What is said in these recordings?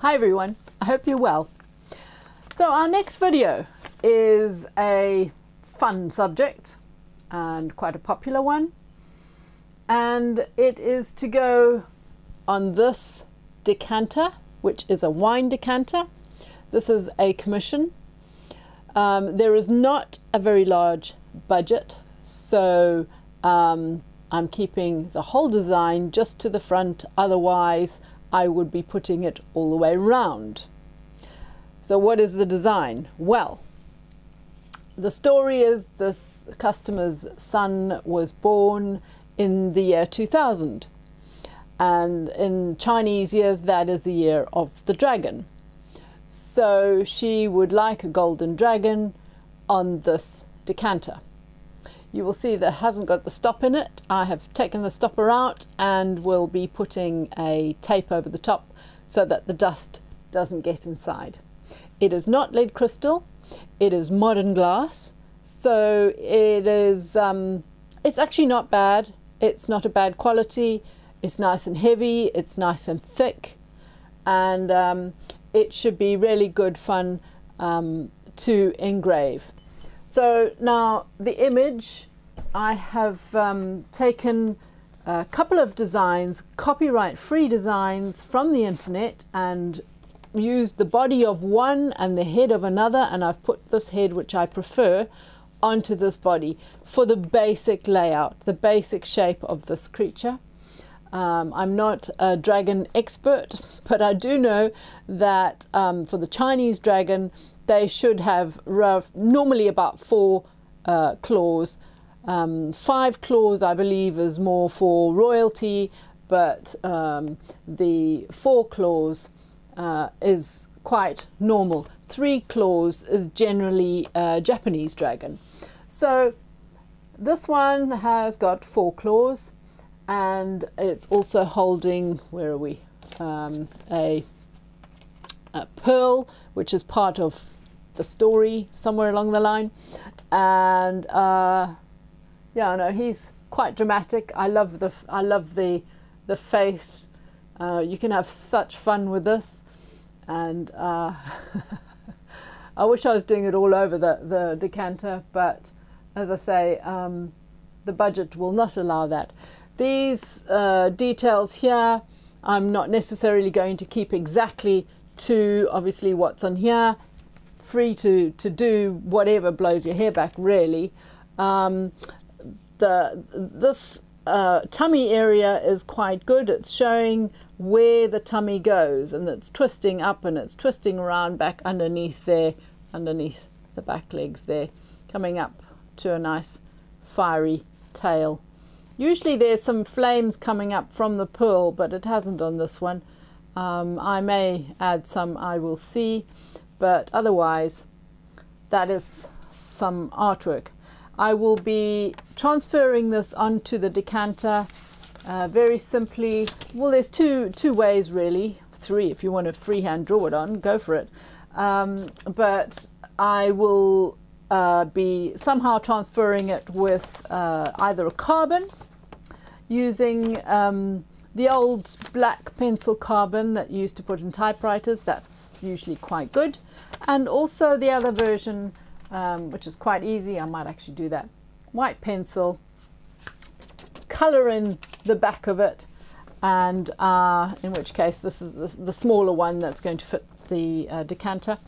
Hi everyone, I hope you're well. So our next video is a fun subject and quite a popular one and it is to go on this decanter which is a wine decanter. This is a commission. Um, there is not a very large budget so um, I'm keeping the whole design just to the front otherwise I would be putting it all the way round. So what is the design? Well, the story is this customer's son was born in the year 2000 and in Chinese years that is the year of the dragon. So she would like a golden dragon on this decanter you will see that hasn't got the stop in it. I have taken the stopper out and will be putting a tape over the top so that the dust doesn't get inside. It is not lead crystal, it is modern glass, so it is, um, it's actually not bad. It's not a bad quality. It's nice and heavy, it's nice and thick, and um, it should be really good fun um, to engrave. So now the image, I have um, taken a couple of designs, copyright free designs from the internet and used the body of one and the head of another and I've put this head which I prefer onto this body for the basic layout, the basic shape of this creature. Um, I'm not a dragon expert, but I do know that um, for the Chinese dragon, they should have rough, normally about four uh, claws. Um, five claws, I believe, is more for royalty, but um, the four claws uh, is quite normal. Three claws is generally a Japanese dragon. So this one has got four claws and it's also holding, where are we, um, a, a pearl, which is part of the story somewhere along the line. And uh, yeah, no, he's quite dramatic. I love the I love the the face. Uh, you can have such fun with this, and uh, I wish I was doing it all over the the decanter, but as I say, um, the budget will not allow that. These uh, details here, I'm not necessarily going to keep exactly to obviously what's on here free to, to do whatever blows your hair back, really. Um, the This uh, tummy area is quite good. It's showing where the tummy goes and it's twisting up and it's twisting around back underneath there, underneath the back legs there, coming up to a nice fiery tail. Usually there's some flames coming up from the pearl, but it hasn't on this one. Um, I may add some, I will see but otherwise that is some artwork. I will be transferring this onto the decanter uh, very simply. Well, there's two two ways really, three if you want to freehand draw it on, go for it. Um, but I will uh, be somehow transferring it with uh, either a carbon using um, the old black pencil carbon that you used to put in typewriters, that's usually quite good. And also the other version, um, which is quite easy, I might actually do that. White pencil, colour in the back of it, and uh, in which case this is the, the, smaller one that's going to fit the uh, decanter.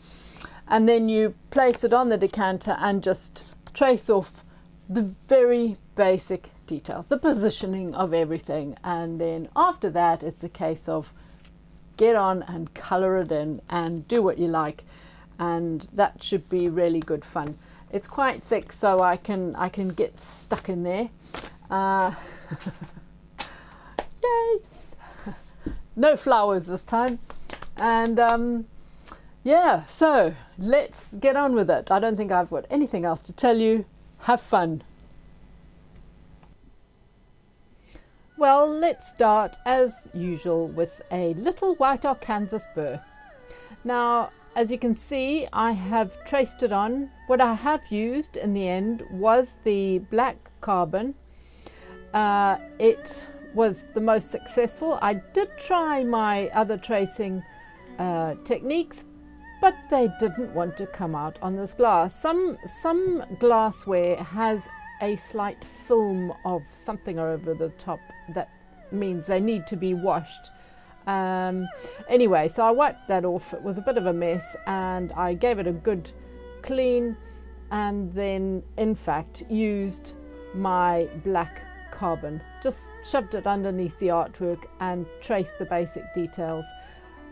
And then you place it on the decanter and just trace off the very basic details, the positioning of everything. And then after that, it's a case of get on and color it in and do what you like. And that should be really good fun. It's quite thick, so I can I can get stuck in there. Uh, yay! no flowers this time. And um, yeah, so let's get on with it. I don't think I've got anything else to tell you. Have fun. Well, let's start as usual with a little white Arkansas burr. Now, as you can see, I have traced it on. What I have used in the end was the black carbon. Uh, it was the most successful. I did try my other tracing uh, techniques, but they didn't want to come out on this glass. Some, some glassware has a slight film of something over the top that means they need to be washed. Um, anyway, so I wiped that off. It was a bit of a mess and I gave it a good clean and then in fact used my black carbon. Just shoved it underneath the artwork and traced the basic details.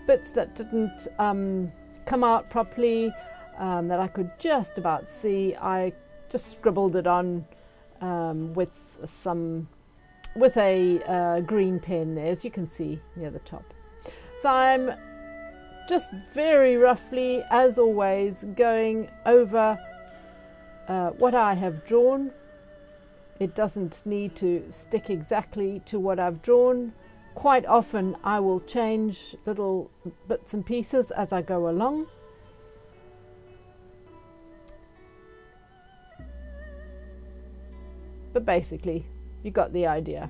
Bits that didn't um, come out properly, um, that I could just about see, I just scribbled it on um, with some with a uh, green pen there as you can see near the top. So I'm just very roughly as always going over uh, what I have drawn. It doesn't need to stick exactly to what I've drawn. Quite often I will change little bits and pieces as I go along. But basically you got the idea.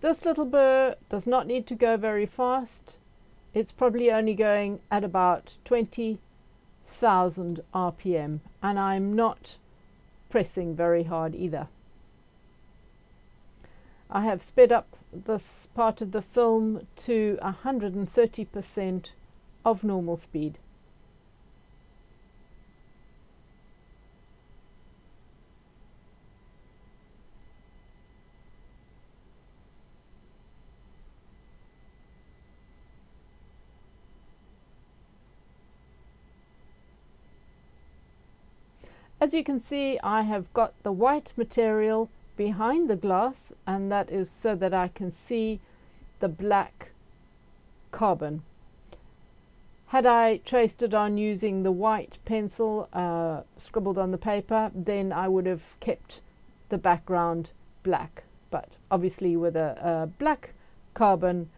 This little burr does not need to go very fast. It's probably only going at about 20,000 RPM and I'm not pressing very hard either. I have sped up this part of the film to 130% of normal speed. As you can see, I have got the white material behind the glass and that is so that I can see the black carbon. Had I traced it on using the white pencil uh, scribbled on the paper, then I would have kept the background black. But obviously with a, a black carbon,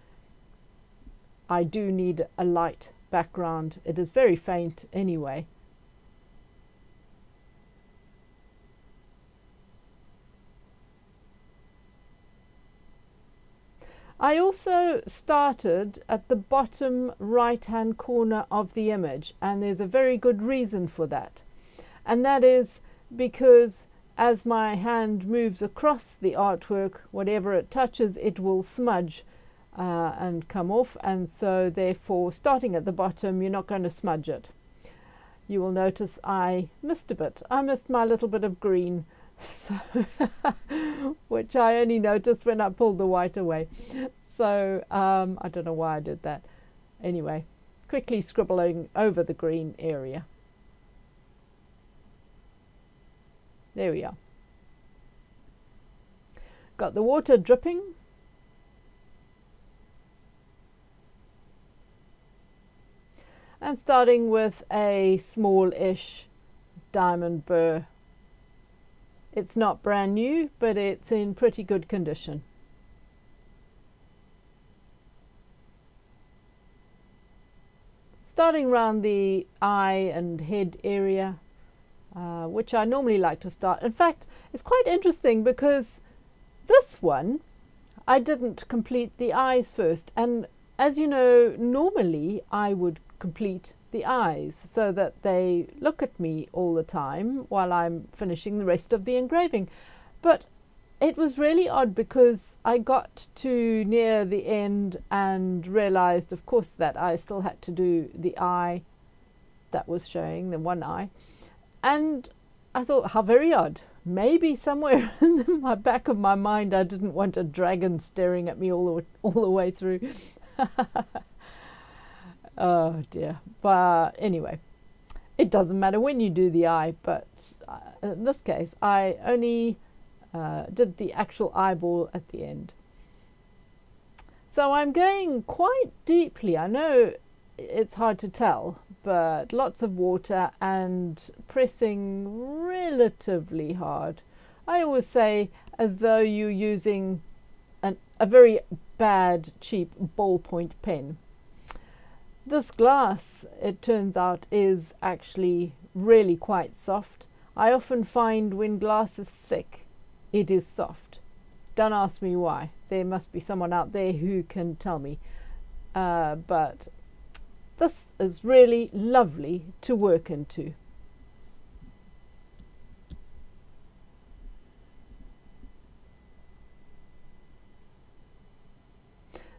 I do need a light background. It is very faint anyway. I also started at the bottom right hand corner of the image and there's a very good reason for that and that is because as my hand moves across the artwork whatever it touches it will smudge uh, and come off and so therefore starting at the bottom you're not going to smudge it. You will notice I missed a bit. I missed my little bit of green so which I only noticed when I pulled the white away. So um, I don't know why I did that. Anyway, quickly scribbling over the green area. There we are. Got the water dripping. And starting with a small-ish diamond burr it's not brand new, but it's in pretty good condition. Starting around the eye and head area, uh, which I normally like to start. In fact, it's quite interesting because this one, I didn't complete the eyes first. And as you know, normally I would complete the eyes so that they look at me all the time while I'm finishing the rest of the engraving. But it was really odd because I got to near the end and realized, of course, that I still had to do the eye that was showing, the one eye. And I thought, how very odd. Maybe somewhere in the back of my mind I didn't want a dragon staring at me all the, all the way through. Oh dear. But anyway, it doesn't matter when you do the eye, but uh, in this case, I only uh, did the actual eyeball at the end. So I'm going quite deeply. I know it's hard to tell, but lots of water and pressing relatively hard. I always say as though you're using an, a very bad, cheap ballpoint pen. This glass, it turns out, is actually really quite soft. I often find when glass is thick, it is soft. Don't ask me why. There must be someone out there who can tell me. Uh, but this is really lovely to work into.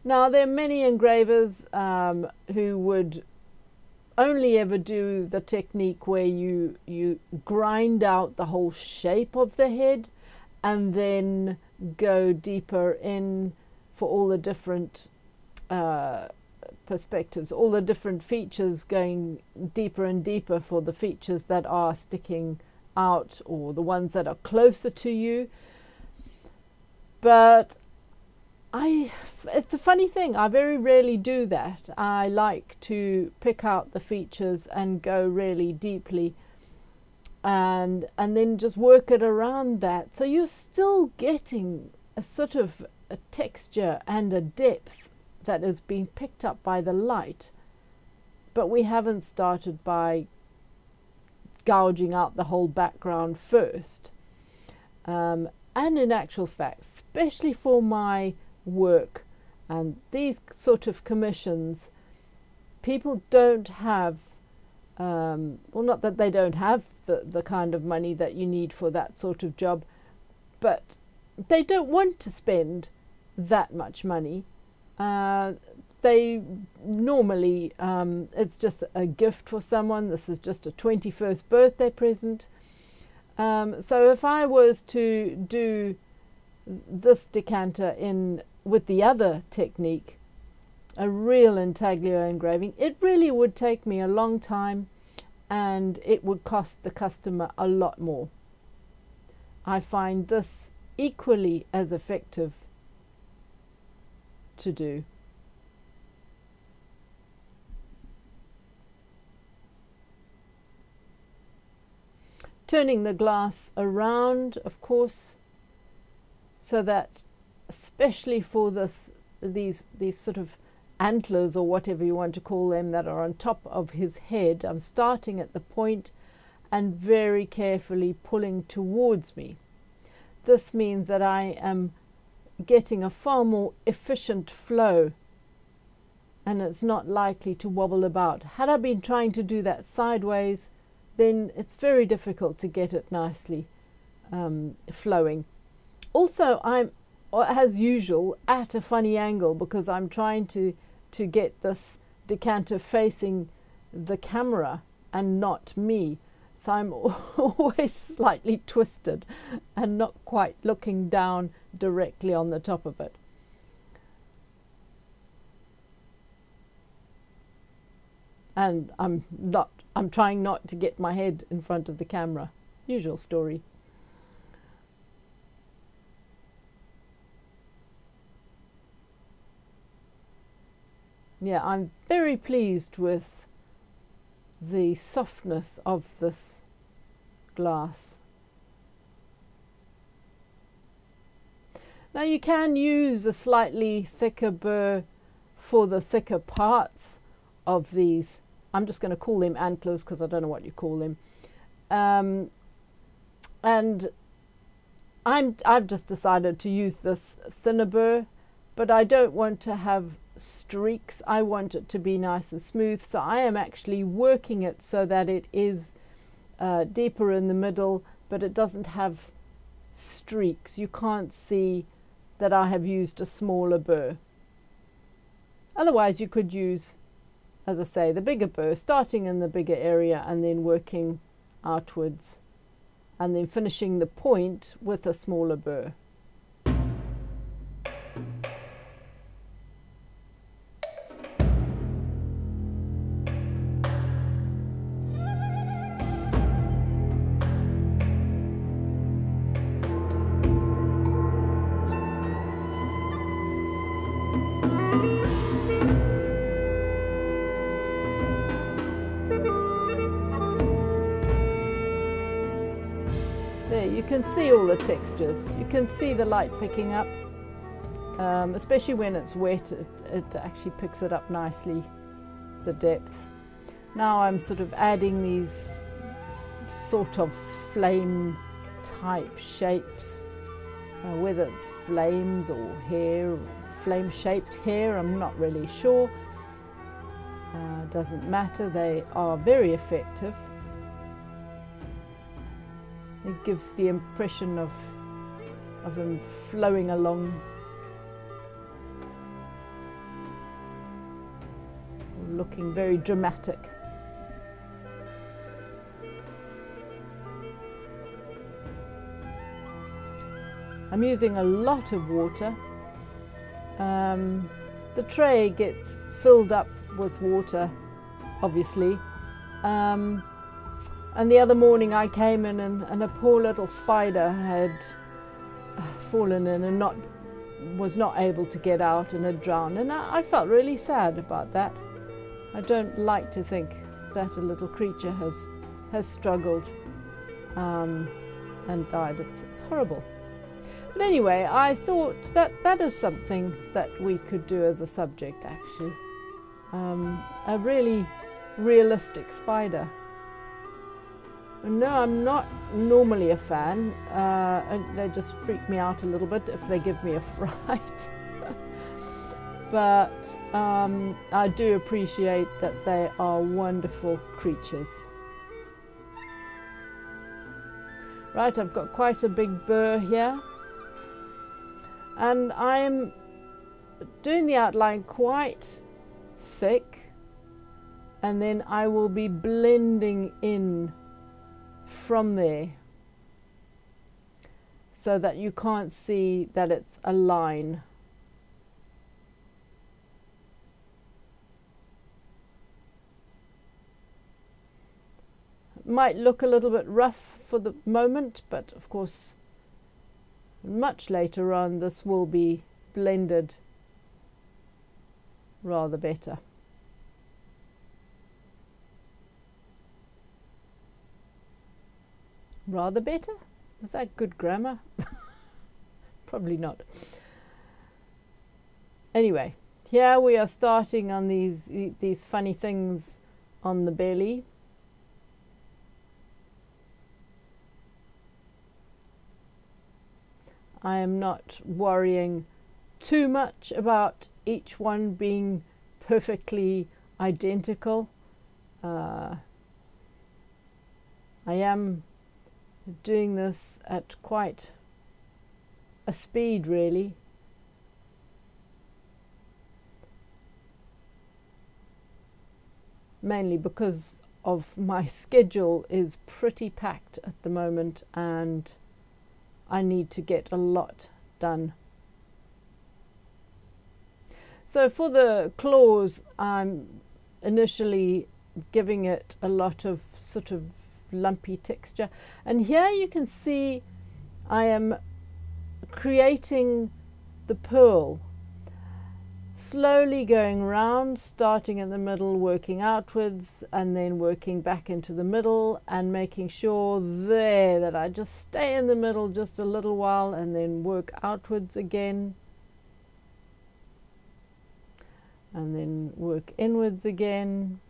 Now, there are many engravers um, who would only ever do the technique where you you grind out the whole shape of the head and then go deeper in for all the different uh, perspectives, all the different features going deeper and deeper for the features that are sticking out or the ones that are closer to you. But I, it's a funny thing. I very rarely do that. I like to pick out the features and go really deeply, and and then just work it around that. So you're still getting a sort of a texture and a depth that is being picked up by the light, but we haven't started by gouging out the whole background first. Um, and in actual fact, especially for my work and these sort of commissions people don't have um, well not that they don't have the, the kind of money that you need for that sort of job but they don't want to spend that much money. Uh, they normally um, it's just a gift for someone. This is just a 21st birthday present. Um, so if I was to do this decanter in with the other technique, a real intaglio engraving, it really would take me a long time and it would cost the customer a lot more. I find this equally as effective to do. Turning the glass around, of course, so that especially for this these these sort of antlers or whatever you want to call them that are on top of his head. I'm starting at the point and very carefully pulling towards me. This means that I am getting a far more efficient flow and it's not likely to wobble about. Had I been trying to do that sideways, then it's very difficult to get it nicely um, flowing. Also, I'm as usual, at a funny angle because I'm trying to, to get this decanter facing the camera and not me. So I'm always slightly twisted and not quite looking down directly on the top of it. And I'm not, I'm trying not to get my head in front of the camera. Usual story. Yeah, I'm very pleased with the softness of this glass. Now you can use a slightly thicker burr for the thicker parts of these. I'm just going to call them antlers because I don't know what you call them. Um, and I'm, I've just decided to use this thinner burr, but I don't want to have streaks. I want it to be nice and smooth. So I am actually working it so that it is uh, deeper in the middle, but it doesn't have streaks. You can't see that I have used a smaller burr. Otherwise, you could use, as I say, the bigger burr, starting in the bigger area and then working outwards and then finishing the point with a smaller burr. You can see all the textures. You can see the light picking up, um, especially when it's wet, it, it actually picks it up nicely, the depth. Now I'm sort of adding these sort of flame type shapes, uh, whether it's flames or hair, flame shaped hair, I'm not really sure. Uh, doesn't matter, they are very effective. They give the impression of, of them flowing along looking very dramatic. I'm using a lot of water. Um, the tray gets filled up with water, obviously. Um, and the other morning I came in and, and, a poor little spider had uh, fallen in and not was not able to get out and had drowned. And I, I felt really sad about that. I don't like to think that a little creature has has struggled um, and died. It's, it's horrible. But anyway, I thought that that is something that we could do as a subject actually. Um, a really realistic spider. No, I'm not normally a fan. Uh, they just freak me out a little bit if they give me a fright. but um, I do appreciate that they are wonderful creatures. Right, I've got quite a big burr here and I'm doing the outline quite thick and then I will be blending in from there so that you can't see that it's a line. It might look a little bit rough for the moment, but of course much later on this will be blended rather better. Rather better? Is that good grammar? Probably not. Anyway, here we are starting on these these funny things on the belly. I am not worrying too much about each one being perfectly identical. Uh, I am doing this at quite a speed really. Mainly because of my schedule is pretty packed at the moment and I need to get a lot done. So for the claws, I'm initially giving it a lot of sort of lumpy texture. And here you can see I am creating the pearl slowly going round, starting in the middle, working outwards, and then working back into the middle, and making sure there that I just stay in the middle just a little while and then work outwards again. And then work inwards again.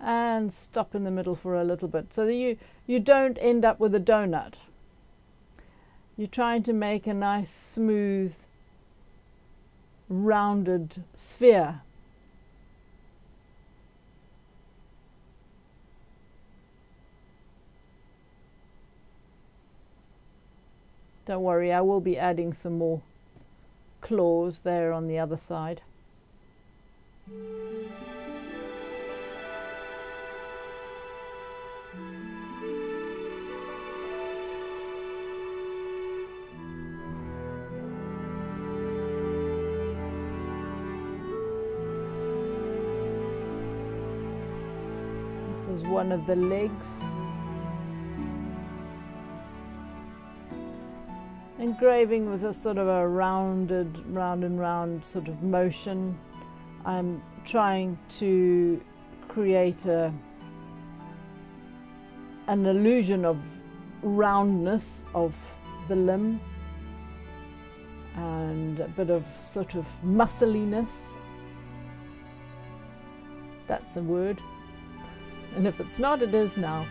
And stop in the middle for a little bit so that you, you don't end up with a donut. You're trying to make a nice smooth rounded sphere. Don't worry, I will be adding some more claws there on the other side. One of the legs. Engraving with a sort of a rounded, round and round sort of motion. I'm trying to create a, an illusion of roundness of the limb and a bit of sort of muscliness. That's a word. And if it's not, it is now.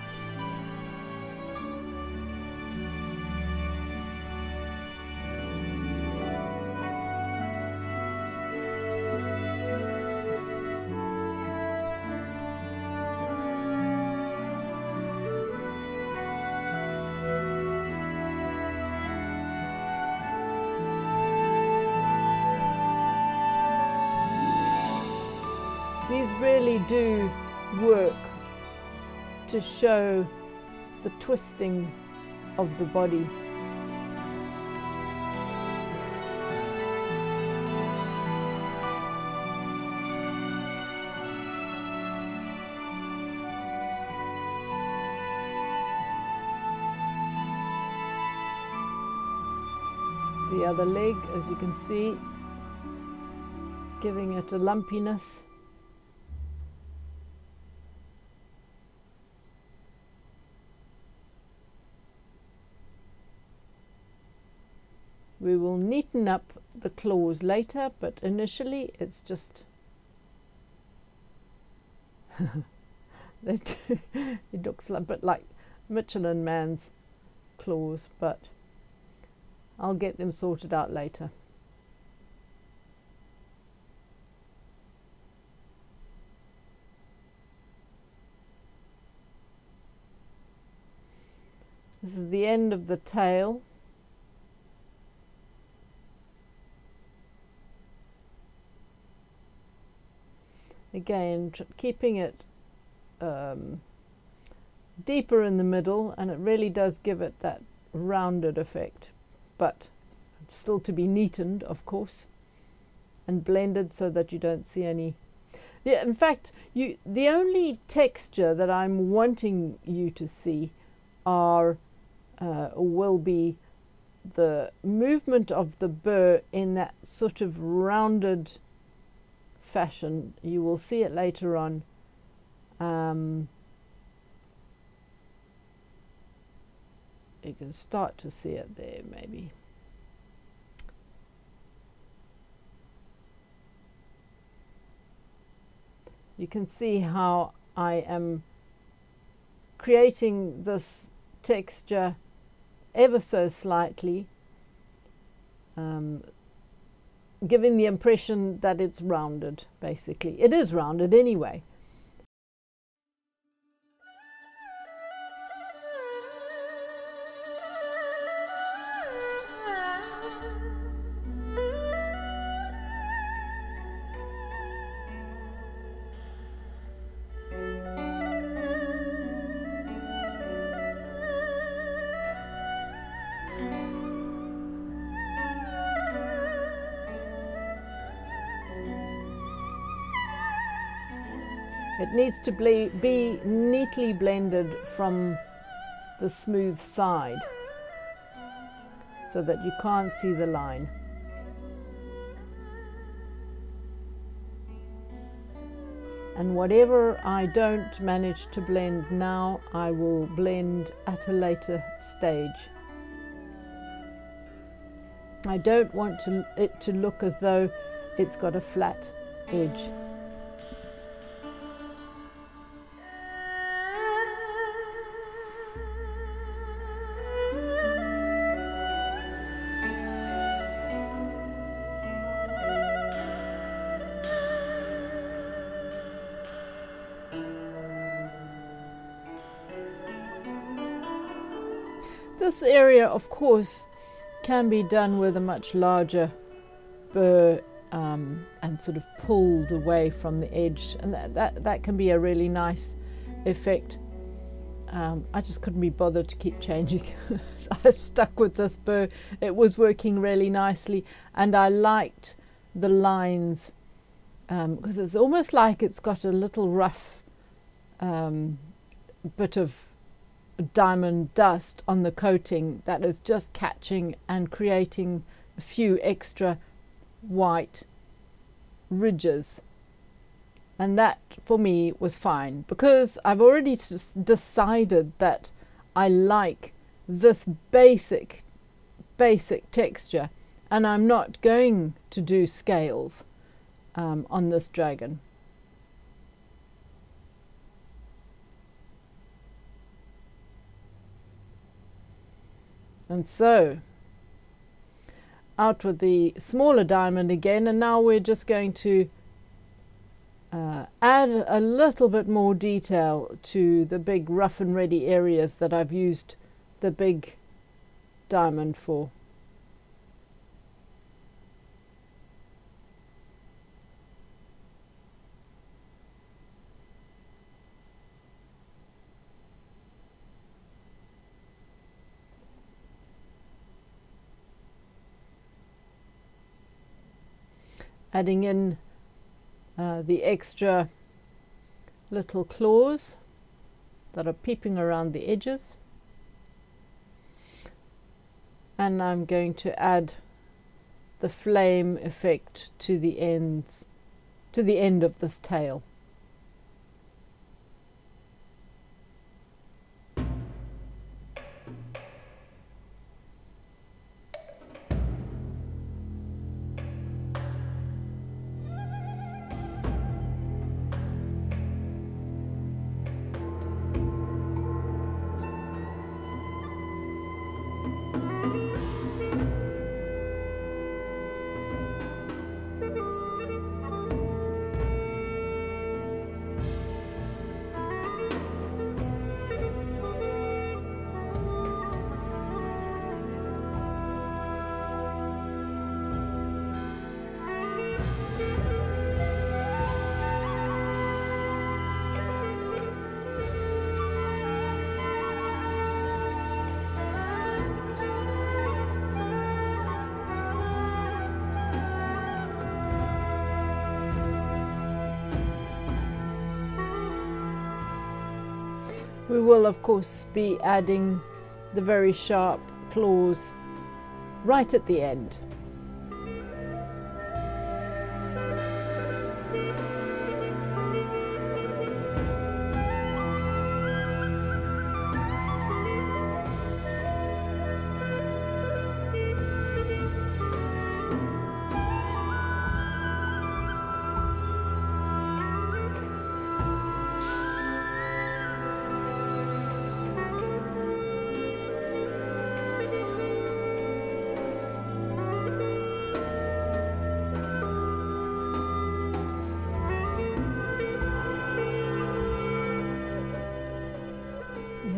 These really do work to show the twisting of the body. The other leg, as you can see, giving it a lumpiness. We will neaten up the claws later, but initially it's just it, looks a bit like Michelin Man's claws, but I'll get them sorted out later. This is the end of the tail. Again keeping it um, deeper in the middle and it really does give it that rounded effect but still to be neatened of course and blended so that you don't see any in fact you the only texture that I'm wanting you to see are uh, will be the movement of the burr in that sort of rounded fashion. You will see it later on. Um, you can start to see it there maybe. You can see how I am creating this texture ever so slightly um, giving the impression that it's rounded, basically. It is rounded anyway. It needs to be neatly blended from the smooth side so that you can't see the line. And whatever I don't manage to blend now, I will blend at a later stage. I don't want to, it to look as though it's got a flat edge. This area, of course, can be done with a much larger burr um, and sort of pulled away from the edge, and that, that, that can be a really nice effect. Um, I just couldn't be bothered to keep changing. so I stuck with this burr. It was working really nicely, and I liked the lines because um, it's almost like it's got a little rough um, bit of diamond dust on the coating that is just catching and creating a few extra white ridges and that for me was fine because I've already decided that I like this basic, basic texture. And I'm not going to do scales um, on this dragon. And so, out with the smaller diamond again, and now we're just going to uh, add a little bit more detail to the big rough and ready areas that I've used the big diamond for. Adding in uh, the extra little claws that are peeping around the edges. And I'm going to add the flame effect to the ends to the end of this tail We will of course be adding the very sharp claws right at the end.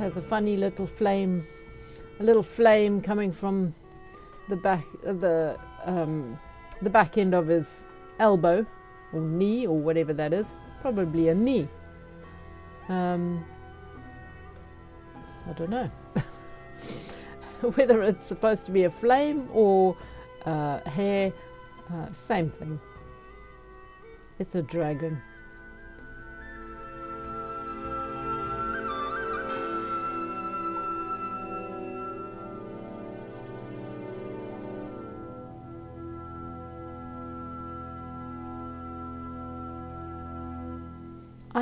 Has a funny little flame, a little flame coming from the back, uh, the um, the back end of his elbow or knee or whatever that is. Probably a knee. Um, I don't know whether it's supposed to be a flame or uh, hair. Uh, same thing. It's a dragon.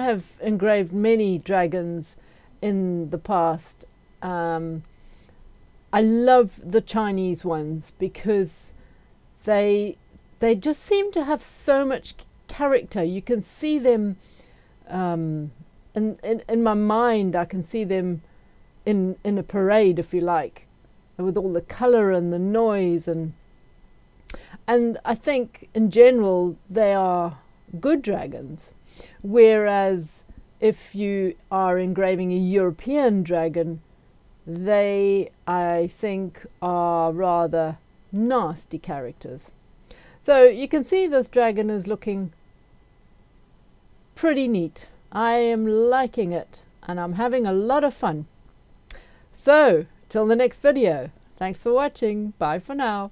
Have engraved many dragons in the past. Um, I love the Chinese ones because they they just seem to have so much character. You can see them um, in, in in my mind. I can see them in in a parade, if you like, with all the color and the noise and and I think in general they are good dragons. Whereas if you are engraving a European dragon, they, I think, are rather nasty characters. So you can see this dragon is looking pretty neat. I am liking it and I'm having a lot of fun. So, till the next video. Thanks for watching. Bye for now.